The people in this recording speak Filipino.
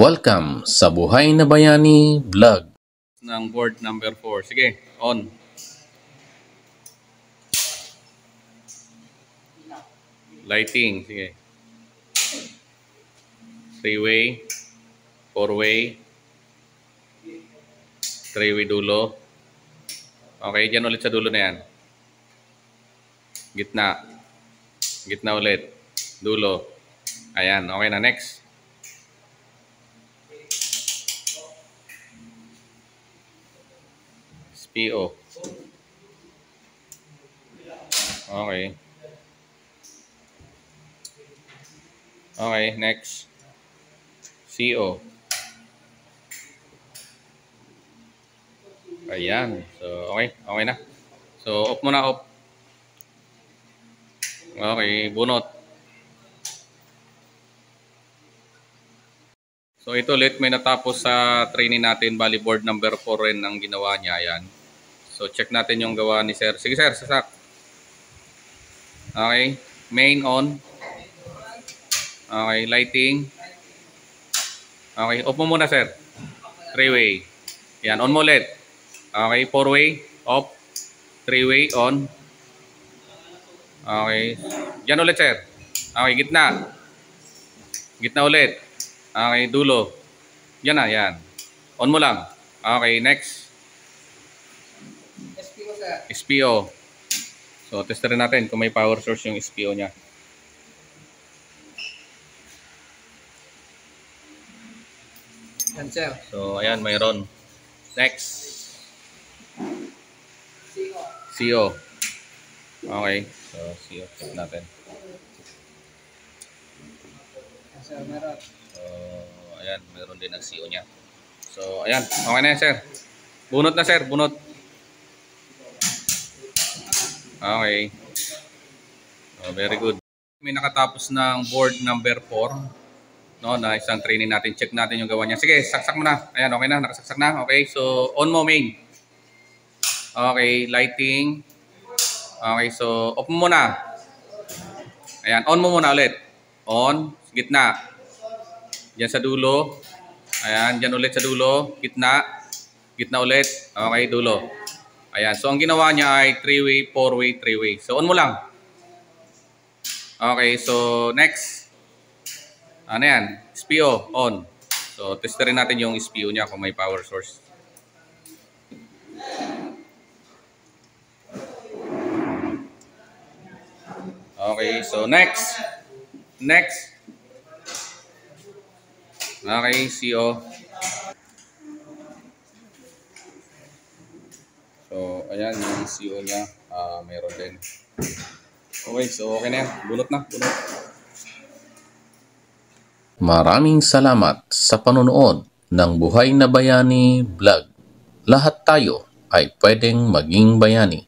Welcome sa Buhay na Bayani Vlog. ng board number 4. Sige, on. Lighting, sige. Three-way, four-way, three-way dulo. Okay, dyan ulit sa dulo na yan. Gitna. Gitna ulit. Dulo. Ayan, okay na. Next. SPO. Okay. Okay, next. CO. Ayan. So, okay. Okay na. So, off muna, off. Okay, bunot. So, ito ulit may natapos sa training natin. Bali, board number 4 rin ang ginawa niya. Ayan. So, check natin yung gawa ni sir. Sige, sir. Sasak. Okay. Main on. Okay. Lighting. Okay. Off mo muna, sir. Three-way. Yan. On mo ulit. Okay. Four-way. Off. Three-way. On. Okay. Yan ulit, sir. Okay. Gitna. Gitna ulit. Okay. Dulo. Yan na. Yan. On mo lang. Okay. Next. SPO. So, testerin natin kung may power source yung SPO niya. Yan sir. So, ayan, mayroon. Next. CO. CO. Okay. So, CO. Check natin. Meron. So, ayan, mayroon din ang CO niya. So, ayan. Okay na yan, sir. Bunot na, sir. Bunot. Okay. So, very good. May nakatapos ng board number 4. No, na isang training natin. Check natin yung gawa niya. Sige, saksak mo na. Ayan, okay na. Nakasaksak na. Okay, so on mo main. Okay, lighting. Okay, so off mo muna. Ayan, on mo muna ulit. On, gitna. Diyan sa dulo. Ayan, diyan ulit sa dulo. Gitna. Gitna ulit. Okay, dulo. Ayan, so ang ginawa niya ay 3-way, 4-way, 3-way. So on mo lang. Okay, so next. Ano yan? SPO, on. So, testerin natin yung SPO niya kung may power source. Okay, so next. Next. Okay, CO. So, ayan yung CO niya. Ah, mayroon din. Okay, so okay na yan. Bunot na, bunot. Maraming salamat sa panonood ng Buhay na Bayani Vlog. Lahat tayo ay pwedeng maging bayani.